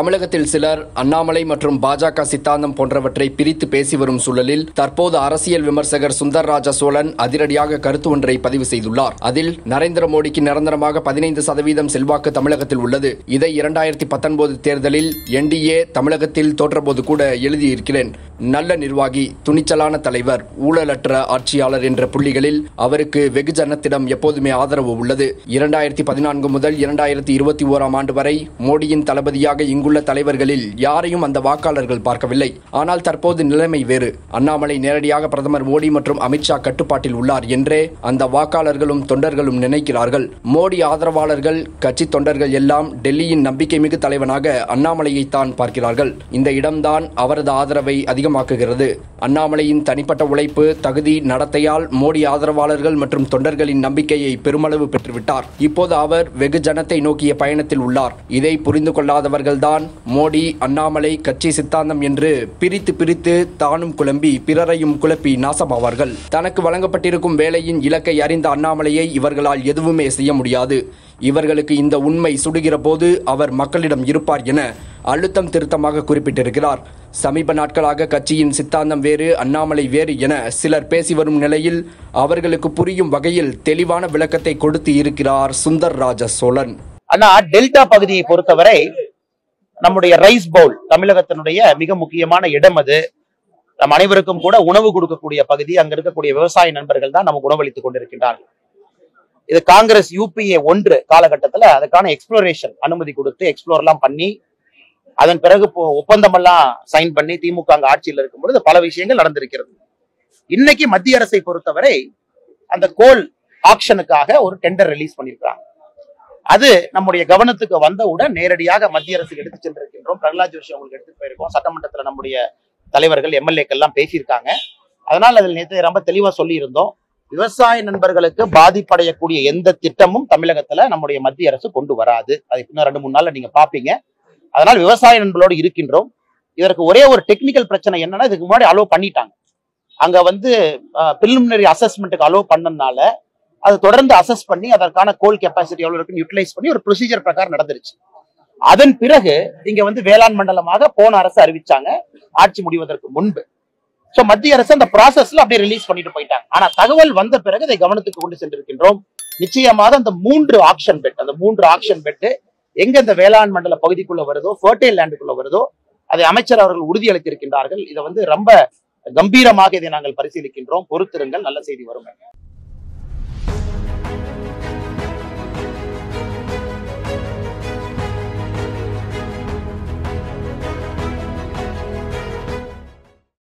தமிழகத்தில் சிலர் அண்ணாமலை மற்றும் பாஜக சித்தாந்தம் போன்றவற்றை பிரித்து பேசி வரும் சூழலில் தற்போது அரசியல் விமர்சகர் சுந்தர் ராஜா சோழன் அதிரடியாக கருத்து ஒன்றை பதிவு செய்துள்ளார். அதில் நரேந்திர மோடிக்கு நிரந்தரமாக பதினைந்து சதவீதம் செல்வாக்கு தமிழகத்தில் உள்ளது. இதை இரண்டாயிரத்தி பத்தொன்பது தேர்தலில் என்டிஏ தமிழகத்தில் தோற்றபோது கூட எழுதியிருக்கிறேன். நல்ல நிர்வாகி துணிச்சலான தலைவர் ஊழலற்ற ஆட்சியாளர் என்ற புள்ளிகளில் அவருக்கு வெகுஜனத்திடம் எப்போதுமே ஆதரவு உள்ளது. இரண்டாயிரத்தி பதினான்கு முதல் இரண்டாயிரத்தி இருபத்தி ஓராம் ஆண்டு வரை மோடியின் தளபதியாக இங்குள்ள தலைவர்களில் யாரையும் அந்த வாக்காளர்கள் பார்க்கவில்லை. ஆனால் தற்போது நிலைமை வேறு. அண்ணாமலை நேரடியாக பிரதமர் மோடி மற்றும் அமித்ஷா கட்டுப்பாட்டில் உள்ளார் என்றே அந்த வாக்காளர்களும் தொண்டர்களும் நினைக்கிறார்கள். மோடி ஆதரவாளர்கள் கட்சி தொண்டர்கள் எல்லாம் டெல்லியின் நம்பிக்கைமிகு தலைவனாக அண்ணாமலையைத்தான் பார்க்கிறார்கள். இந்த இடம்தான் அவரது ஆதரவை அதிகமாக்குகிறது. அண்ணாமலையின் தனிப்பட்ட உழைப்பு தகுதி நடத்தையால் மோடி ஆதரவாளர்கள் மற்றும் தொண்டர்களின் நம்பிக்கையை பெருமளவு பெற்றுவிட்டார். இப்போது அவர் வெகுஜனத்தை நோக்கிய பயணத்தில் உள்ளார். இதை புரிந்து கொள்ளாதவர்கள்தான் தான் மோடி அண்ணாமலை கட்சி சித்தாந்தம் என்று பிரித்து பிரித்து தானும் குழம்பி பிறரையும் குழப்பி நாசமாவார்கள். தனக்கு வழங்கப்பட்டிருக்கும் வேலையின் இலக்கை அறிந்த அண்ணாமலையை இவர்களால் எதுவுமே செய்ய முடியாது. இவர்களுக்கு இந்த உண்மை சுடுகிற போது அவர் மக்களிடம் இருப்பார் என அழுத்தம் திருத்தமாக குறிப்பிட்டிருக்கிறார். சமீப நாட்களாக கட்சியின் சித்தாந்தம் வேறு அண்ணாமலை வேறு என சிலர் பேசி வரும் நிலையில் அவர்களுக்கு புரியும் வகையில் தெளிவான விளக்கத்தை கொடுத்து இருக்கிறார் சுந்தர் ராஜ சோழன் ஆனா டெல்டா பகுதியை பொறுத்தவரை நம்முடைய ரைஸ் பவுல் தமிழகத்தினுடைய மிக முக்கியமான இடம் அது. நம் அனைவருக்கும் கூட உணவு கொடுக்கக்கூடிய பகுதி அங்க இருக்கக்கூடிய விவசாய நண்பர்கள் தான் நமக்கு உணவளித்துக் கொண்டிருக்கின்றார்கள். இது காங்கிரஸ் யூபிஏ ஒன்று காலகட்டத்துல அதுக்கான எக்ஸ்ப்ளோரேஷன் அனுமதி கொடுத்து எக்ஸ்ப்ளோர் எல்லாம் பண்ணி அதன் பிறகு இப்போ ஒப்பந்தம் எல்லாம் சைன் பண்ணி திமுக அங்க ஆட்சியில் இருக்கும் பொழுது பல விஷயங்கள் நடந்திருக்கிறது. இன்னைக்கு மத்திய அரசை பொறுத்தவரை அந்த கோல் ஆக்ஷனுக்காக ஒரு டெண்டர் ரிலீஸ் பண்ணியிருக்கிறாங்க அது நம்முடைய கவனத்துக்கு வந்தவுடன் நேரடியாக மத்திய அரசுக்கு எடுத்து சென்றிருக்கின்றோம். பிரகலாத் ஜோஷி அவங்களுக்கு எடுத்து போயிருக்கோம். சட்டமன்றத்தில் நம்முடைய தலைவர்கள் எம்எல்ஏக்கள் எல்லாம் பேசியிருக்காங்க. அதனால் அதில் நேற்று ரொம்ப தெளிவாக சொல்லியிருந்தோம். விவசாய நண்பர்களுக்கு பாதிப்படையக்கூடிய எந்த திட்டமும் தமிழகத்துல நம்முடைய மத்திய அரசு கொண்டு வராது. அது இன்னும் ரெண்டு மூணு நாள்ல நீங்க பாப்பீங்க. அதனால் விவசாய நண்பர்களோடு இருக்கின்றோம். இதற்கு ஒரே ஒரு டெக்னிக்கல் பிரச்சனை என்னன்னா இதுக்கு முன்னாடி அலோவ் பண்ணிட்டாங்க. அங்க வந்து பிலிமினரி அசஸ்மெண்ட்டுக்கு அலோவ் பண்ணனால அது தொடர்ந்து அசஸ் பண்ணி அதற்கான கோல் கெப்பாசிட்டி எவ்வளவு இருக்குன்னு யூட்டிலைஸ் பண்ணி ஒரு ப்ரொசீஜர் பிரகாரம் நடந்துருச்சு. அதன் பிறகு இங்க வந்து வேளாண் மண்டலமாக போன அரசு அறிவிச்சாங்க ஆட்சி முடிவதற்கு முன்பு. சோ மத்திய அரசு அந்த ப்ராசஸ்ல அப்படியே ரிலீஸ் பண்ணிட்டு போயிட்டாங்க. ஆனா தகவல் வந்த பிறகு இதை கவனத்துக்கு கொண்டு சென்றிருக்கின்றோம். நிச்சயமாக அந்த மூன்று ஆக்ஷன் பெட் அந்த மூன்று ஆக்ஷன் பெட்டு எங்க இந்த வேளாண் மண்டல பகுதிக்குள்ள வருதோ ஃபர்டைல் லேண்டுக்குள்ள வருதோ அதை அமைச்சர் அவர்கள் உறுதியளித்திருக்கின்றார்கள். இதை வந்து ரொம்ப கம்பீரமாக இதை நாங்கள் பரிசீலிக்கின்றோம். பொறுத்திருங்கள். நல்ல செய்தி வரும்.